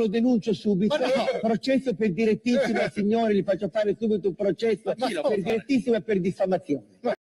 lo denuncio subito, no. processo per direttissima, signore, gli faccio fare subito un processo per direttissima e per diffamazione.